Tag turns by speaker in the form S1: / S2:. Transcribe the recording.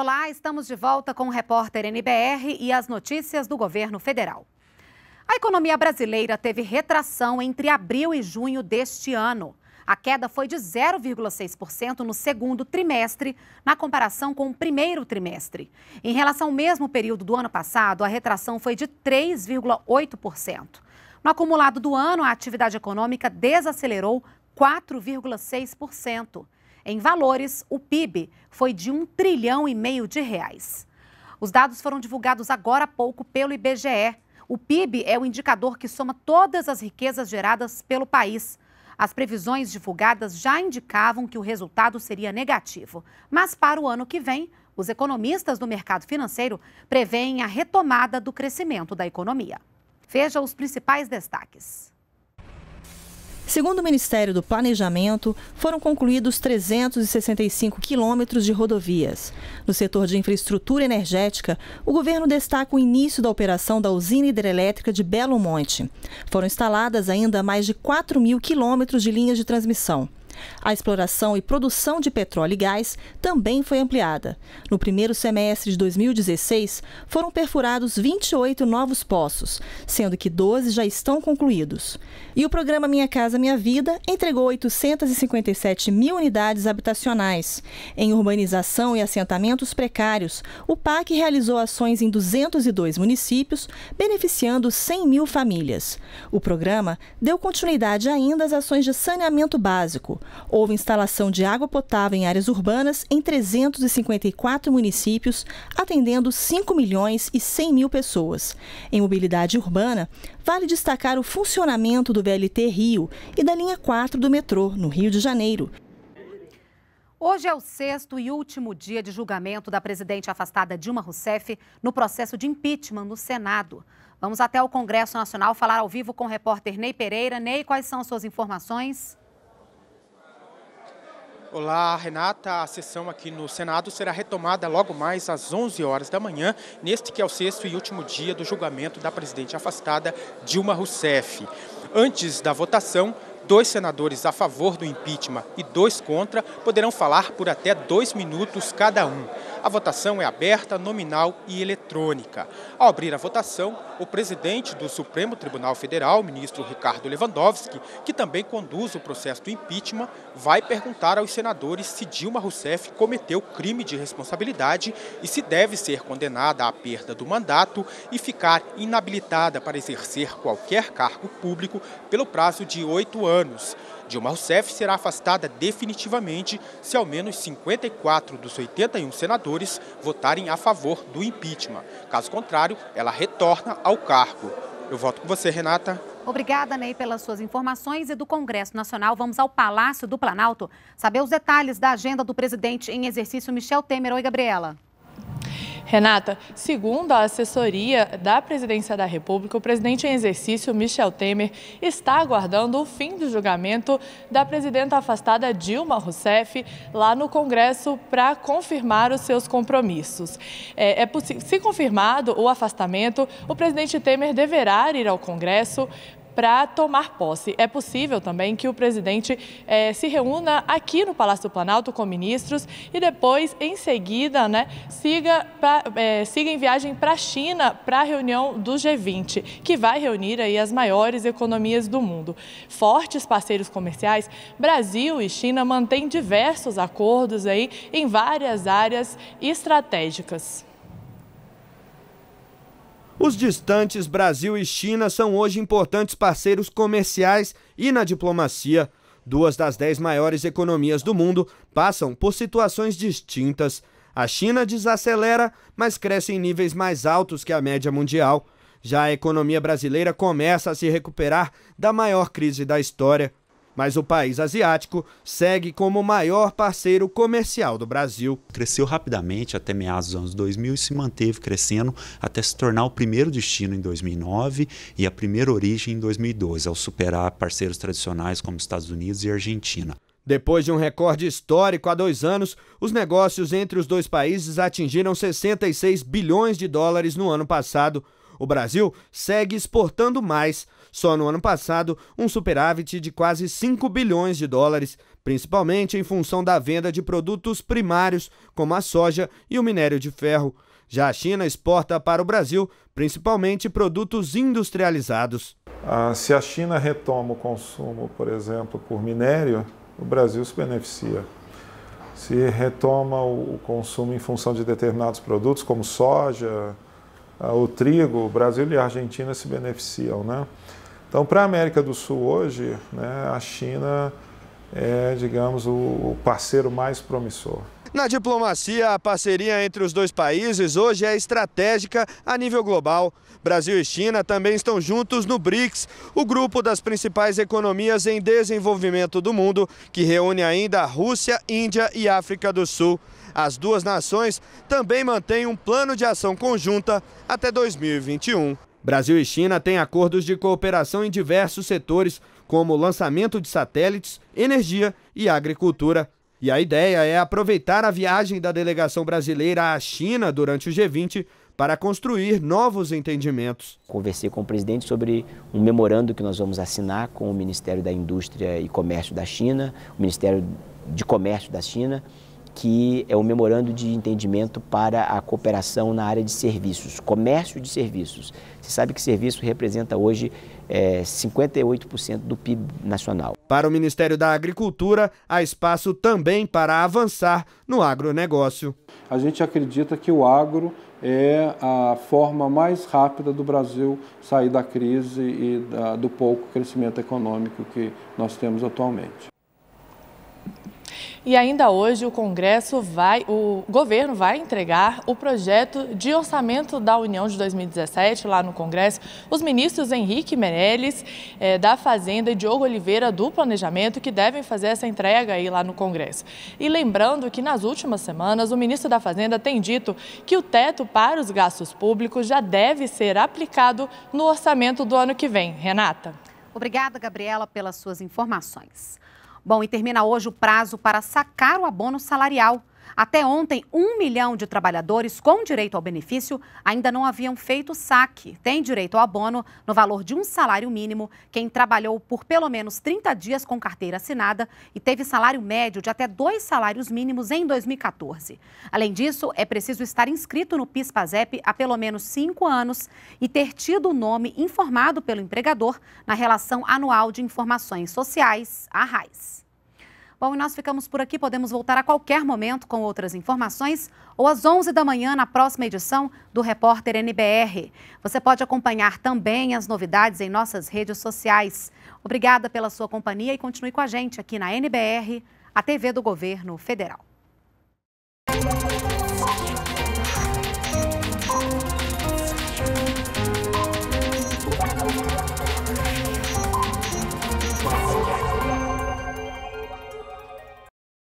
S1: Olá, estamos de volta com o repórter NBR e as notícias do governo federal. A economia brasileira teve retração entre abril e junho deste ano. A queda foi de 0,6% no segundo trimestre, na comparação com o primeiro trimestre. Em relação ao mesmo período do ano passado, a retração foi de 3,8%. No acumulado do ano, a atividade econômica desacelerou 4,6%. Em valores, o PIB foi de um trilhão e meio de reais. Os dados foram divulgados agora há pouco pelo IBGE. O PIB é o indicador que soma todas as riquezas geradas pelo país. As previsões divulgadas já indicavam que o resultado seria negativo. Mas para o ano que vem, os economistas do mercado financeiro preveem a retomada do crescimento da economia. Veja os principais destaques.
S2: Segundo o Ministério do Planejamento, foram concluídos 365 quilômetros de rodovias. No setor de infraestrutura energética, o governo destaca o início da operação da usina hidrelétrica de Belo Monte. Foram instaladas ainda mais de 4 mil quilômetros de linhas de transmissão. A exploração e produção de petróleo e gás também foi ampliada. No primeiro semestre de 2016, foram perfurados 28 novos poços, sendo que 12 já estão concluídos. E o programa Minha Casa Minha Vida entregou 857 mil unidades habitacionais. Em urbanização e assentamentos precários, o PAC realizou ações em 202 municípios, beneficiando 100 mil famílias. O programa deu continuidade ainda às ações de saneamento básico. Houve instalação de água potável em áreas urbanas em 354 municípios, atendendo 5 milhões e 100 mil pessoas. Em mobilidade urbana, vale destacar o funcionamento do VLT Rio e da linha 4 do metrô, no Rio de Janeiro.
S1: Hoje é o sexto e último dia de julgamento da presidente afastada Dilma Rousseff no processo de impeachment no Senado. Vamos até o Congresso Nacional falar ao vivo com o repórter Ney Pereira. Ney, quais são as suas informações?
S3: Olá, Renata. A sessão aqui no Senado será retomada logo mais às 11 horas da manhã, neste que é o sexto e último dia do julgamento da presidente afastada Dilma Rousseff. Antes da votação, dois senadores a favor do impeachment e dois contra poderão falar por até dois minutos cada um. A votação é aberta, nominal e eletrônica. Ao abrir a votação, o presidente do Supremo Tribunal Federal, ministro Ricardo Lewandowski, que também conduz o processo do impeachment, vai perguntar aos senadores se Dilma Rousseff cometeu crime de responsabilidade e se deve ser condenada à perda do mandato e ficar inabilitada para exercer qualquer cargo público pelo prazo de oito anos. Dilma Rousseff será afastada definitivamente se ao menos 54 dos 81 senadores votarem a favor do impeachment. Caso contrário, ela retorna ao cargo. Eu volto com você, Renata.
S1: Obrigada, Ney, pelas suas informações. E do Congresso Nacional, vamos ao Palácio do Planalto saber os detalhes da agenda do presidente em exercício Michel Temer. Oi, Gabriela.
S4: Renata, segundo a assessoria da Presidência da República, o presidente em exercício, Michel Temer, está aguardando o fim do julgamento da presidenta afastada Dilma Rousseff lá no Congresso para confirmar os seus compromissos. É, é se confirmado o afastamento, o presidente Temer deverá ir ao Congresso para tomar posse. É possível também que o presidente eh, se reúna aqui no Palácio do Planalto com ministros e depois, em seguida, né, siga, pra, eh, siga em viagem para a China para a reunião do G20, que vai reunir aí as maiores economias do mundo. Fortes parceiros comerciais, Brasil e China mantêm diversos acordos aí em várias áreas estratégicas.
S5: Os distantes Brasil e China são hoje importantes parceiros comerciais e na diplomacia. Duas das dez maiores economias do mundo passam por situações distintas. A China desacelera, mas cresce em níveis mais altos que a média mundial. Já a economia brasileira começa a se recuperar da maior crise da história mas o país asiático segue como o maior parceiro comercial do Brasil.
S6: Cresceu rapidamente até meados dos anos 2000 e se manteve crescendo até se tornar o primeiro destino em 2009 e a primeira origem em 2012, ao superar parceiros tradicionais como Estados Unidos e Argentina.
S5: Depois de um recorde histórico há dois anos, os negócios entre os dois países atingiram 66 bilhões de dólares no ano passado, O Brasil segue exportando mais. Só no ano passado, um superávit de quase 5 bilhões de dólares, principalmente em função da venda de produtos primários, como a soja e o minério de ferro. Já a China exporta para o Brasil principalmente produtos industrializados.
S7: Ah, se a China retoma o consumo, por exemplo, por minério, o Brasil se beneficia. Se retoma o consumo em função de determinados produtos, como soja, o trigo, o Brasil e a Argentina se beneficiam. Né? Então, para a América do Sul hoje, né, a China é, digamos, o parceiro mais promissor.
S5: Na diplomacia, a parceria entre os dois países hoje é estratégica a nível global. Brasil e China também estão juntos no BRICS, o grupo das principais economias em desenvolvimento do mundo, que reúne ainda a Rússia, Índia e África do Sul. As duas nações também mantêm um plano de ação conjunta até 2021. Brasil e China têm acordos de cooperação em diversos setores, como lançamento de satélites, energia e agricultura. E a ideia é aproveitar a viagem da delegação brasileira à China durante o G20 para construir novos entendimentos.
S8: Conversei com o presidente sobre um memorando que nós vamos assinar com o Ministério da Indústria e Comércio da China, o Ministério de Comércio da China, que é um memorando de entendimento para a cooperação na área de serviços, comércio de serviços. Você sabe que serviço representa hoje é, 58% do PIB nacional.
S5: Para o Ministério da Agricultura, há espaço também para avançar no agronegócio.
S9: A gente acredita que o agro é a forma mais rápida do Brasil sair da crise e da, do pouco crescimento econômico que nós temos atualmente.
S4: E ainda hoje o Congresso vai, o governo vai entregar o projeto de orçamento da União de 2017 lá no Congresso. Os ministros Henrique Meirelles eh, da Fazenda e Diogo Oliveira do Planejamento que devem fazer essa entrega aí lá no Congresso. E lembrando que nas últimas semanas o ministro da Fazenda tem dito que o teto para os gastos públicos já deve ser aplicado no orçamento do ano que vem. Renata.
S1: Obrigada, Gabriela, pelas suas informações. Bom, e termina hoje o prazo para sacar o abono salarial. Até ontem, um milhão de trabalhadores com direito ao benefício ainda não haviam feito saque. Tem direito ao abono no valor de um salário mínimo quem trabalhou por pelo menos 30 dias com carteira assinada e teve salário médio de até dois salários mínimos em 2014. Além disso, é preciso estar inscrito no PIS-PASEP há pelo menos cinco anos e ter tido o nome informado pelo empregador na Relação Anual de Informações Sociais, a RAIS. Bom, e nós ficamos por aqui. Podemos voltar a qualquer momento com outras informações ou às 11 da manhã na próxima edição do Repórter NBR. Você pode acompanhar também as novidades em nossas redes sociais. Obrigada pela sua companhia e continue com a gente aqui na NBR, a TV do Governo Federal.